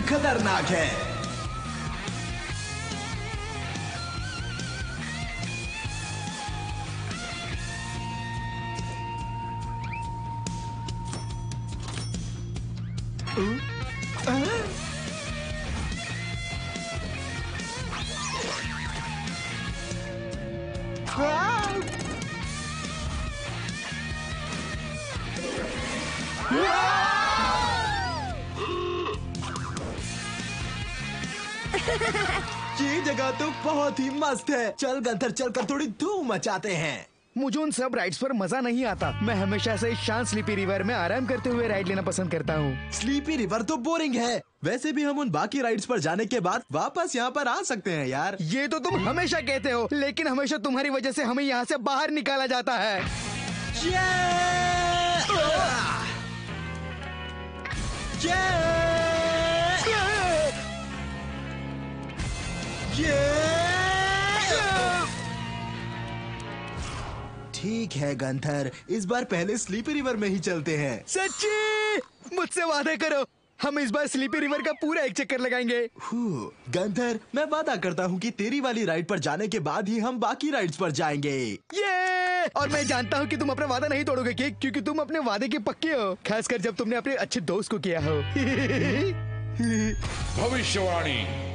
ये नदी ये जगह तो बहुत ही मस्त है। चल गंथर चल कर थोड़ी धूम मचाते हैं। मुझे उन सब राइड्स पर मज़ा नहीं आता। मैं हमेशा से शांत स्लीपी रिवर में आराम करते हुए राइड लेना पसंद करता हूँ। स्लीपी रिवर तो बोरिंग है। वैसे भी हम उन बाकी राइड्स पर जाने के बाद वापस यहाँ पर आ सकते हैं यार। ये तो तुम हमेशा कहते हो लेकिन हमेशा तुम्हारी वजह से हमें यहाँ से बाहर निकाला जाता है। ठीक है गंथर इस बार पहले स्लीपी रिवर में ही चलते हैं। सच्ची! मुझसे वादा करो हम इस बार स्लीपी रिवर का पूरा एक चक्कर लगाएँगे। हू, गंथर मैं वादा करता हूँ कि तेरी वाली राइड पर जाने के बाद ही हम बाकी राइड्स पर जाएँगे। ये और मैं जानता हूँ कि तुम अपना वादा नहीं तोड़ोगे कि क्योंकि तुम अपने वादे के पक्के हो खासकर जब तुमने अपने अच्छे दोस्त को किया हो। भविष्यवाणी।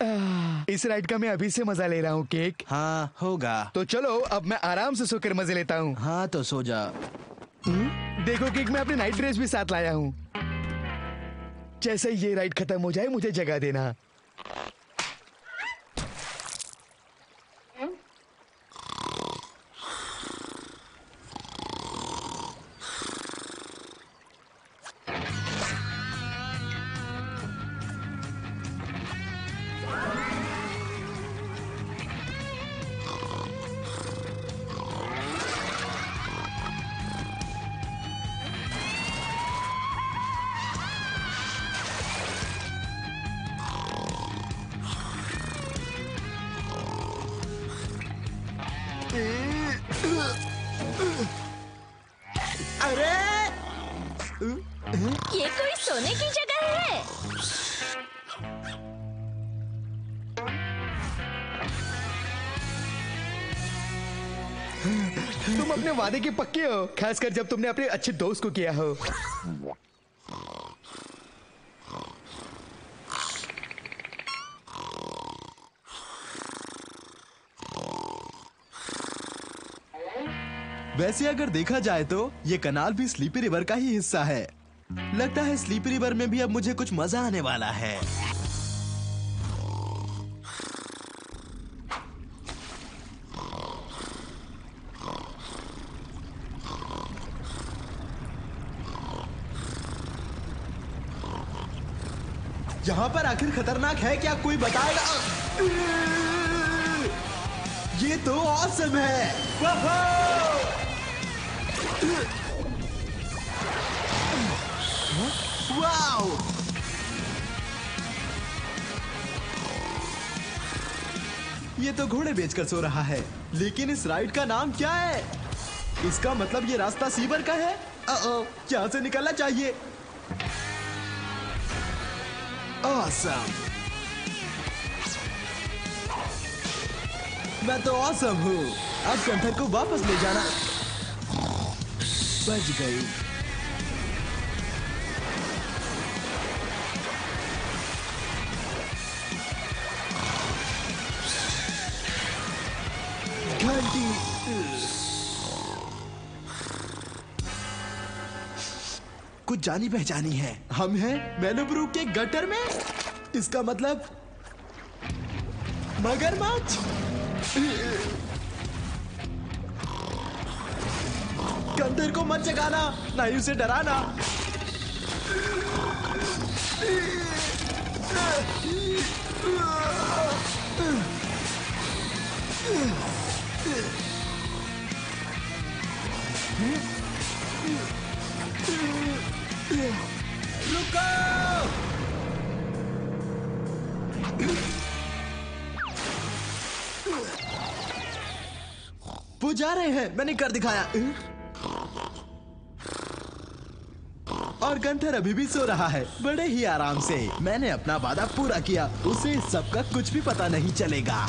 इस राइड का मैं अभी से मज़ा ले रहा हूँ केक। हाँ होगा। तो चलो अब मैं आराम से सोकर मज़े लेता हूँ। हाँ तो सो जा। देखो केक मैं अपनी नाइट ड्रेस भी साथ लाया हूँ। जैसे ये राइड खत्म हो जाए मुझे जगह देना। ये कोई सोने की जगह है तुम अपने वादे के पक्के हो, खासकर जब तुमने अपने अच्छे दोस्त को किया हो। वैसे अगर देखा जाए तो ये कनाल भी स्लीपी रिवर का ही हिस्सा है। लगता है स्लीपी रिवर में भी अब मुझे कुछ मज़ा आने वाला है। यहाँ पर आखिर खतरनाक है क्या? कोई बताएगा? ये तो औसम है। वाओ ये तो घोड़े बेचकर सो रहा है, लेकिन इस राइड का नाम क्या है? इसका मतलब ये रास्ता सीवर का है? यहाँ से निकलना चाहिए। Awesome. मैं तो औसम हूँ। अब कंठर को वापस ले जाना। बच गई। घंटी। कुछ जानी पहचानी है। हम हैं मेलोब्रू के गटर में। इसका मतलब मगरमच्छ। कंदर को मत जगाना, ना ही उसे डराना। रुको! वो जा रहे हैं, मैंने कर दिखाया। और गंथर अभी भी सो रहा है। बड़े ही आराम से। मैंने अपना वादा पूरा किया। उसे सबका कुछ भी पता नहीं चलेगा।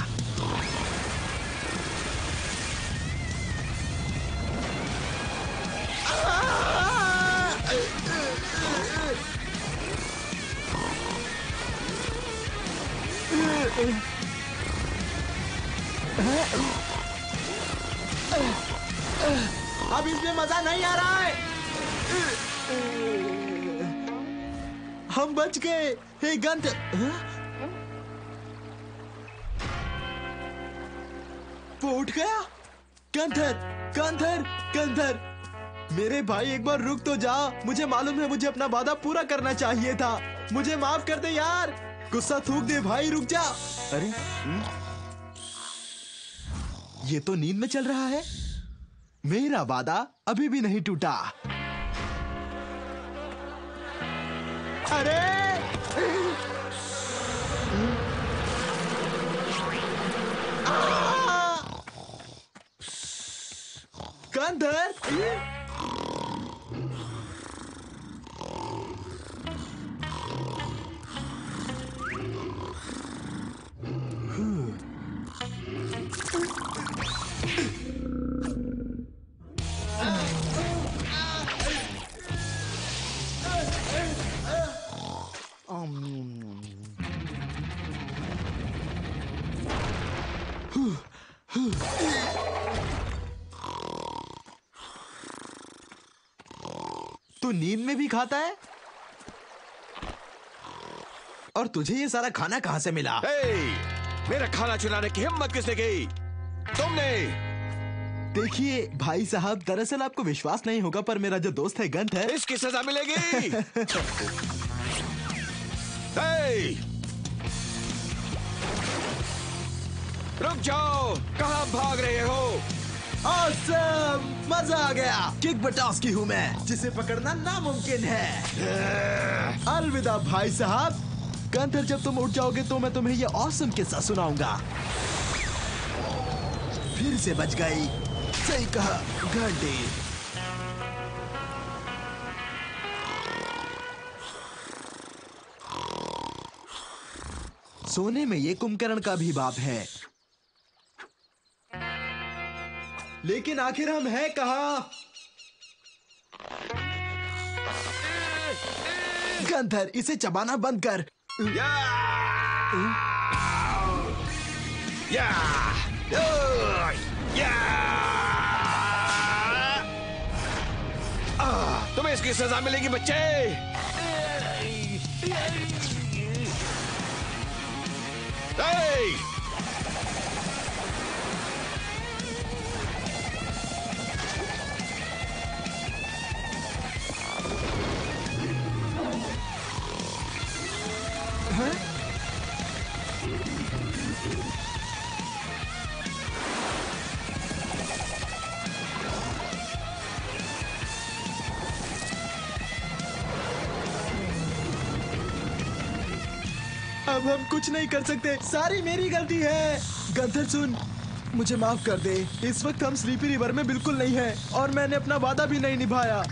अब इसमें मज़ा नहीं आ रहा है। हम बच गए। हे गंध। वो उठ गया? कंथर कंथर कंथर मेरे भाई, एक बार रुक तो जा। मुझे मालूम है मुझे अपना वादा पूरा करना चाहिए था। मुझे माफ़ कर दे यार। गुस्सा थूक दे भाई, रुक जा। अरे हम्म? ये तो नींद में चल रहा है। मेरा वादा अभी भी नहीं टूटा। अरे आ! नींद में भी खाता है? और तुझे ये सारा खाना कहाँ से मिला? हे! मेरा खाना चुराने की हिम्मत किसने की? तुमने। देखिए भाई साहब दरअसल आपको विश्वास नहीं होगा पर मेरा जो दोस्त है गंथ है। इसकी सजा मिलेगी। हे! रुक जाओ। कहाँ भाग रहे हो? Awesome! मज़ा आ गया। किक बटास की हूँ मैं, जिसे पकड़ना नामुमकिन है। अलविदा भाई साहब। गंथर जब तुम उठ जाओगे तो मैं तुम्हें ये औसम किस्सा सुनाऊँगा। फिर से बच गई। सही कहा, घंटी। सोने में ये कुंभकर्ण का भी बाप है। लेकिन आखिर हम हैं कहा गंधर इसे चबाना बंद कर या! या! या! तुम्हें इसकी सजा मिलेगी बच्चे हे! अब हम कुछ नहीं कर सकते। सारी मेरी गलती है। गंधर सुन। मुझे माफ़ कर दे। इस वक्त हम स्लीपी रिवर में बिल्कुल नहीं है और मैंने अपना वादा भी नहीं निभाया।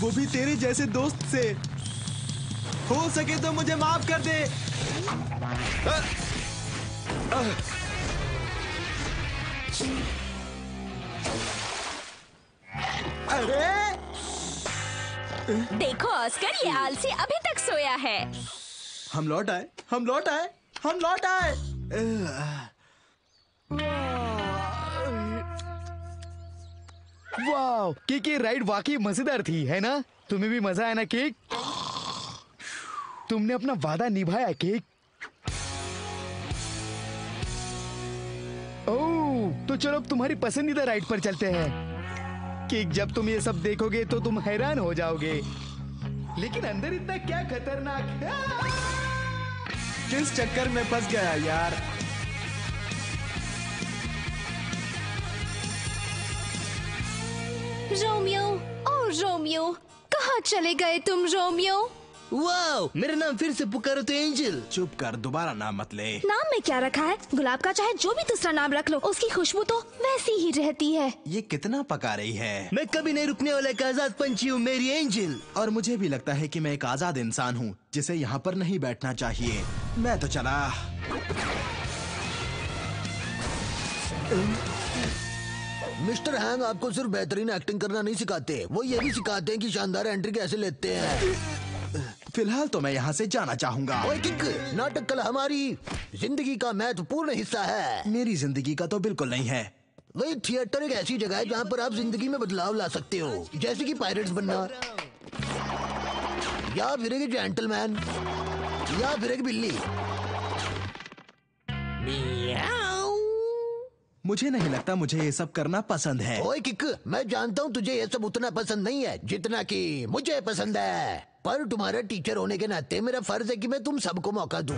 वो भी तेरे जैसे दोस्त से। हो सके तो मुझे माफ़ कर दे। अरे! देखो, ऑस्कर, ये आलसी अभी तक सोया है। हम लौट आए, हम लौट आए, हम लौट आए। वाह केक ये राइड वाकई मज़ेदार थी, है ना? तुम्हें भी मज़ा आया ना, केक? तुमने अपना वादा निभाया, केक? तो चलो अब तुम्हारी पसंदीदा राइड पर चलते हैं। केक जब तुम ये सब देखोगे तो तुम हैरान हो जाओगे। लेकिन अंदर इतना क्या खतरनाक है? किस चक्कर में फंस गया यार? रोमियो ओ रोमियो कहाँ चले गए तुम रोमियो? वाओ मेरा नाम फिर से पुकारो तो एंजल। चुप कर दोबारा नाम मत ले। नाम में क्या रखा है? गुलाब का चाहे जो भी दूसरा नाम रख लो उसकी खुशबू तो वैसी ही रहती है। ये कितना पका रही है? मैं कभी नहीं रुकने वाला एक आज़ाद पंछी हूँ मेरी एंजल। और मुझे भी लगता है कि मैं एक आज़ाद इंसान हूँ जिसे यहाँ पर नहीं बैठना चाहिए। मैं तो चला। मिस्टर हैंग आपको सिर्फ़ बेहतरीन एक्टिंग करना नहीं सिखाते। वो ये भी सिखाते हैं कि शानदार एंट्री कैसे लेते हैं। फ़िलहाल तो मैं यहाँ से जाना चाहूँगा। ओए किक नाटक कला हमारी ज़िंदगी का महत्वपूर्ण हिस्सा है। मेरी ज़िंदगी का तो बिल्कुल नहीं है। वही थिएटर एक ऐसी जगह है जहाँ पर आप ज़िंदगी में बदलाव ला सकते हो जैसे कि पायरेट्स बनना। या फिर एक जेंटलमैन या फिर एक बिल्ली। मुझे नहीं लगता मुझे ये सब करना पसंद है। ओए किक मैं जानता हूँ तुझे ये सब उतना पसंद नहीं है जितना कि मुझे पसंद है। पर तुम्हारा टीचर होने के नाते मेरा फ़र्ज़ है कि मैं तुम सबको मौका दूँ।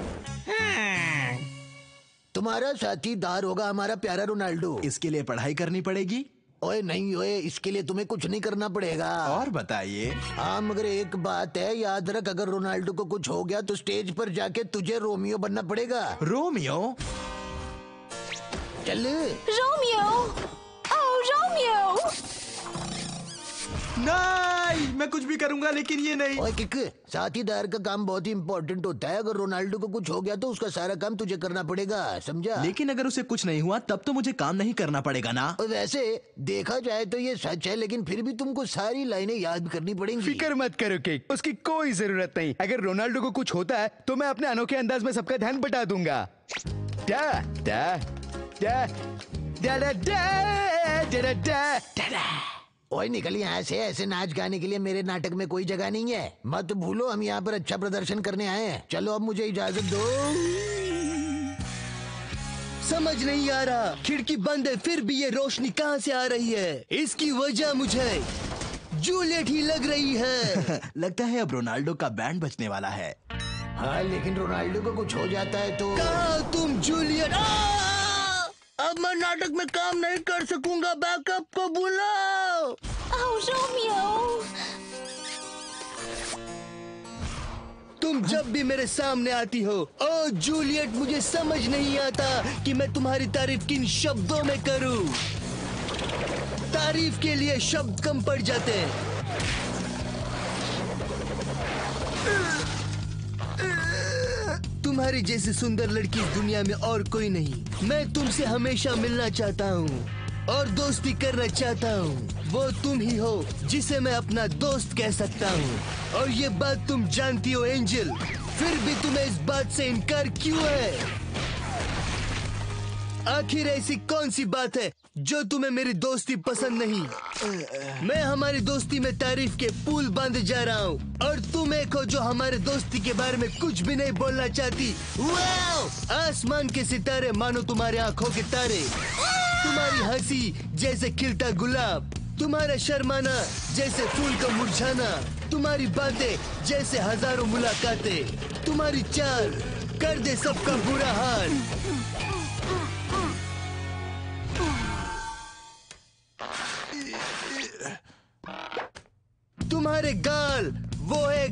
तुम्हारा साथीदार होगा हमारा प्यारा रोनाल्डो। इसके लिए पढ़ाई करनी पड़ेगी? ओए नहीं ओए इसके लिए तुम्हें कुछ नहीं करना पड़ेगा। और बताइए। हाँ मगर एक बात है याद रख अगर रोनाल्डो को कुछ हो गया तो स्टेज पर जाके तुझे रोमियो बनना पड़ेगा। रोमियो? चल। रोमियो। Oh Romeo. नहीं मैं कुछ भी करूँगा लेकिन ये नहीं। ओए किक साथीदार का काम बहुत ही इम्पोर्टेंट होता है। अगर रोनाल्डो को कुछ हो गया तो उसका सारा काम तुझे करना पड़ेगा समझा? लेकिन अगर उसे कुछ नहीं हुआ तब तो मुझे काम नहीं करना पड़ेगा ना। और वैसे देखा जाए तो ये सच है लेकिन फिर भी तुमको सारी लाइनें याद करनी पड़ेंगी। फ़िक्र मत करो केक उसकी कोई ज़रूरत नहीं। अगर रोनाल्डो को कुछ होता है तो मैं अपने अनोखे अंदाज में सबका ध्यान बटा दूँगा। डा डा डा डा डा डा डा डा। ओए निकल यहाँ से। ऐसे नाच गाने के लिए मेरे नाटक में कोई जगह नहीं है। मत भूलो हम यहाँ पर अच्छा प्रदर्शन करने आए हैं। चलो अब मुझे इजाज़त दो। समझ नहीं आ रहा। खिड़की बंद है फिर भी ये रोशनी कहाँ से आ रही है? इसकी वजह मुझे जूलियट ही लग रही है। लगता है अब रोनाल्डो का बैंड बचने वाला है। हाँ लेकिन रोनाल्डो को कुछ हो जाता है तो कहा तुम जूलियट? आ! अब मैं नाटक में काम नहीं कर सकूँगा बैकअप को बुलाओ। Oh Romeo. तुम जब भी मेरे सामने आती हो ओ जूलियट मुझे समझ नहीं आता कि मैं तुम्हारी तारीफ़ किन शब्दों में करूँ। तारीफ़ के लिए शब्द कम पड़ जाते हैं। तुम्हारी जैसी सुंदर लड़की दुनिया में और कोई नहीं। मैं तुमसे हमेशा मिलना चाहता हूँ और दोस्ती करना चाहता हूँ। वो तुम ही हो जिसे मैं अपना दोस्त कह सकता हूँ। और ये बात तुम जानती हो, एंजल। फिर भी तुम्हें इस बात से इनकार क्यों है? आखिर ऐसी कौन सी बात है जो तुम्हें मेरी दोस्ती पसंद नहीं। मैं हमारी दोस्ती में तारीफ़ के पुल बाँध जा रहा हूँ। और तुम एक हो जो हमारे दोस्ती के बारे में कुछ भी नहीं बोलना चाहती। आसमान के सितारे, मानो तुम्हारे आँखों के तारे। तुम्हारी हँसी जैसे खिलता गुलाब। तुम्हारा शर्माना जैसे फूल का मुरझाना। तुम्हारी बातें जैसे हज़ारों मुलाकातें। तुम्हारी चाल कर दे सबका बुरा हाल।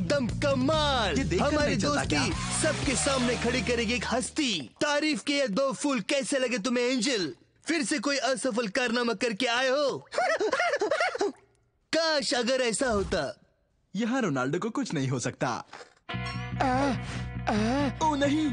एकदम कमाल ये हमारी दोस्ती सबके सामने खड़ी करेगी एक हस्ती तारीफ़ के ये दो फूल कैसे लगे तुम्हें एंजल फिर से कोई असफल कारनामा करके आए हो काश अगर ऐसा होता यहाँ रोनाल्डो को कुछ नहीं हो सकता आ, आ, ओ नहीं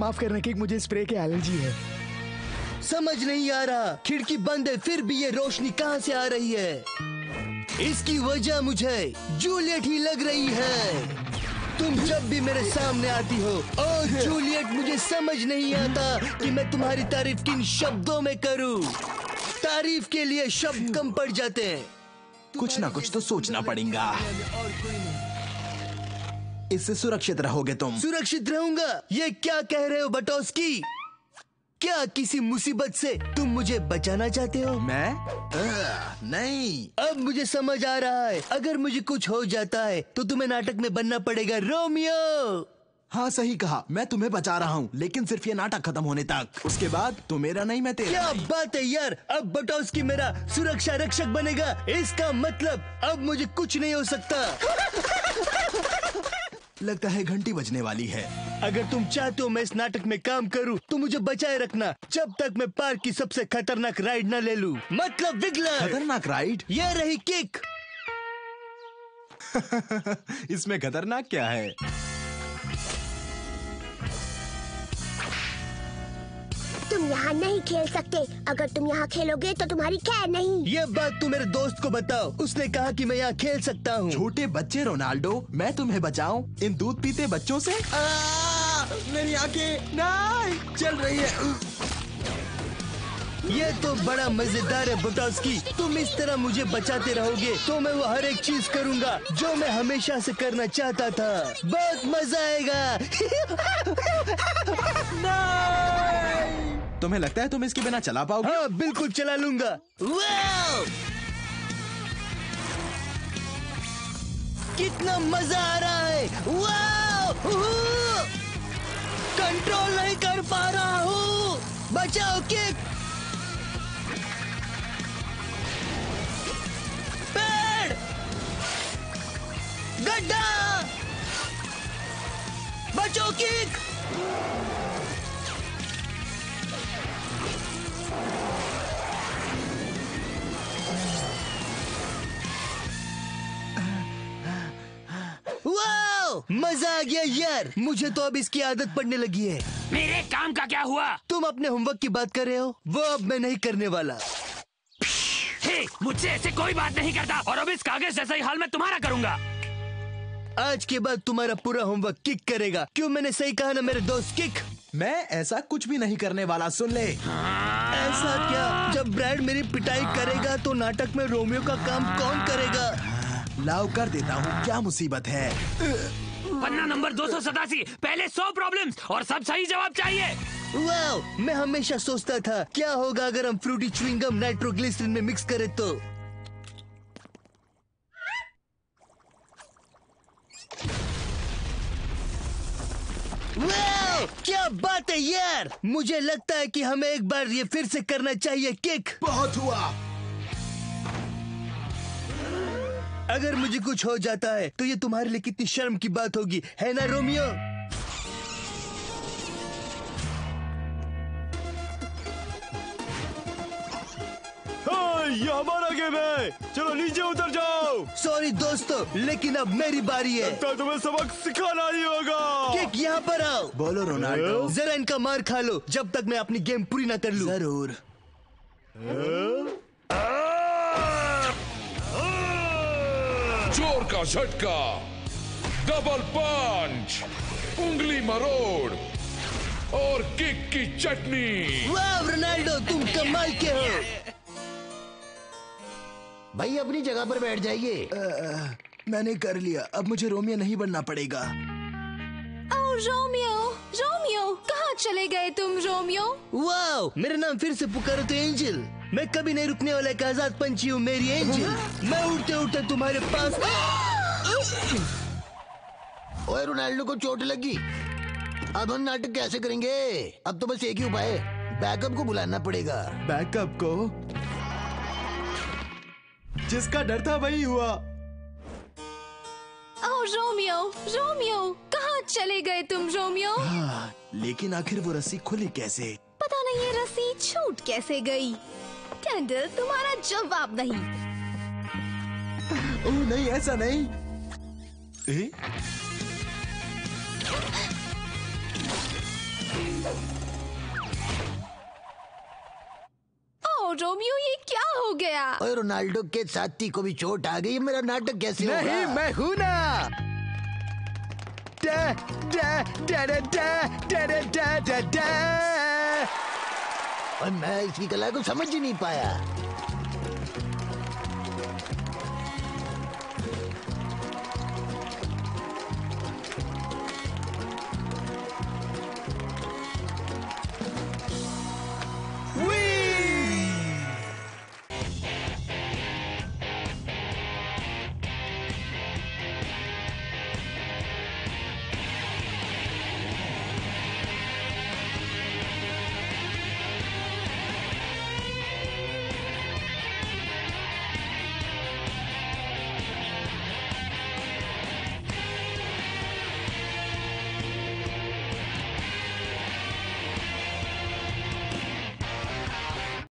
माफ़ करना कि मुझे स्प्रे की एलर्जी है। समझ नहीं आ रहा। खिड़की बंद है फिर भी ये रोशनी कहाँ से आ रही है? इसकी वजह मुझे जूलियट ही लग रही है। तुम जब भी मेरे सामने आती हो ओ जूलियट मुझे समझ नहीं आता कि मैं तुम्हारी तारीफ़ किन शब्दों में करूँ। तारीफ़ के लिए शब्द कम पड़ जाते हैं। कुछ ना कुछ तो सोचना पड़ेगा। इससे सुरक्षित रहोगे तुम। सुरक्षित रहूँगा। ये क्या कह रहे हो बटोस्की? क्या किसी मुसीबत से तुम मुझे बचाना चाहते हो? मैं? आ, नहीं। अब मुझे समझ आ रहा है। अगर मुझे कुछ हो जाता है तो तुम्हें नाटक में बनना पड़ेगा रोमियो। हाँ सही कहा। मैं तुम्हें बचा रहा हूँ लेकिन सिर्फ़ ये नाटक खत्म होने तक। उसके बाद तो मेरा नहीं मैं तेरा क्या बात है यार! अब बटोस्की मेरा सुरक्षा रक्षक बनेगा। इसका मतलब अब मुझे कुछ नहीं हो सकता। लगता है घंटी बजने वाली है। अगर तुम चाहते हो मैं इस नाटक में काम करूँ तो मुझे बचाए रखना। जब तक मैं पार्क की सबसे खतरनाक राइड न ले लूँ। मतलब विगलर। खतरनाक राइड? ये रही किक। इसमें खतरनाक क्या है? तुम यहाँ नहीं खेल सकते। अगर तुम यहाँ खेलोगे तो तुम्हारी खैर नहीं। ये बात तू मेरे दोस्त को बताओ। उसने कहा कि मैं यहाँ खेल सकता हूँ। छोटे बच्चे रोनाल्डो मैं तुम्हें बचाऊं। इन दूध पीते बच्चों से? आ, मेरी आँखें नहीं चल रही है। ये तो बड़ा मज़ेदार है बुटोस्की। तुम इस तरह मुझे बचाते रहोगे तो मैं वो हर एक चीज़ करूँगा जो मैं हमेशा से करना चाहता था। बहुत मज़ा आएगा। तुम्हें लगता है तुम इसके बिना चला पाओगे? हाँ बिल्कुल चला लूँगा। कितना मज़ा आ रहा है। कंट्रोल नहीं कर पा रहा हूँ। बचाओ किक पेड़ गड्ढा! बचो किक मज़ा आ गया यार। मुझे तो अब इसकी आदत पड़ने लगी है। मेरे काम का क्या हुआ? तुम अपने होमवर्क की बात कर रहे हो? वो अब मैं नहीं करने वाला। हे, मुझसे ऐसे कोई बात नहीं करता और अब इस कागज़ जैसा ही हाल मैं तुम्हारा करूँगा। आज के बाद तुम्हारा पूरा होमवर्क किक करेगा। क्यों मैंने सही कहा ना मेरे दोस्त? किक मैं ऐसा कुछ भी नहीं करने वाला सुन ले। ऐसा क्या? जब ब्रैड मेरी पिटाई करेगा तो नाटक में रोमियो का काम कौन करेगा? लाव कर देता हूँ क्या मुसीबत है? पन्ना नंबर दो सौ सतासी पहले सौ प्रॉब्लम्स और सब सही जवाब चाहिए। वाओ मैं हमेशा सोचता था क्या होगा अगर हम फ्रूटी च्युइंगम नाइट्रोग्लिसरीन में मिक्स करें तो? वाओ क्या बात है यार? मुझे लगता है कि हमें एक बार ये फिर से करना चाहिए किक। बहुत हुआ। अगर मुझे कुछ हो जाता है तो ये तुम्हारे लिए कितनी शर्म की बात होगी है ना रोमियो? ये हमारा गेम है चलो नीचे उतर जाओ। सॉरी दोस्तों लेकिन अब मेरी बारी है। तो तुम्हें सबक सिखाना ही होगा। किक यहाँ पर आओ। बोलो रोनाल्डो जरा इनका मार खा लो जब तक मैं अपनी गेम पूरी ना कर लूँ। ज़रूर। ज़ोर का झटका। डबल पंच उंगली मरोड़। और किक की चटनी। वाह रोनाल्डो तुम कमाल के हो। भाई अपनी जगह पर बैठ जाइए। मैंने कर लिया। अब मुझे रोमियो नहीं बनना पड़ेगा। ओ रोमियो रोमियो कहाँ चले गए तुम रोमियो? वाओ मेरा नाम फिर से पुकारो तो एंजल। मैं कभी नहीं रुकने वाला एक आज़ाद पंछी हूँ मेरी एंजल। मैं उड़ते उड़ते तुम्हारे पास ओए रोनाल्डो को चोट लगी। अब हम नाटक कैसे करेंगे? अब तो बस एक ही उपाय है। बैकअप को बुलाना पड़ेगा। बैकअप को? जिसका डर था वही हुआ। ओ रोमियो रोमियो कहाँ चले गए तुम रोमियो? हाँ, लेकिन आखिर वो रस्सी खुली कैसे? पता नहीं ये रस्सी छूट कैसे गई? कैंडल तुम्हारा जवाब नहीं। ओह नहीं ऐसा नहीं। ए? रोमियो ये क्या हो गया? और रोनाल्डो के साथी को भी चोट आ गई मेरा नाटक कैसे नहीं होगा मैं हूँ ना। डा, डा, डा, डा, डा, डा, डा, डा, डा, डा। और मैं इसकी कला को समझ ही नहीं पाया।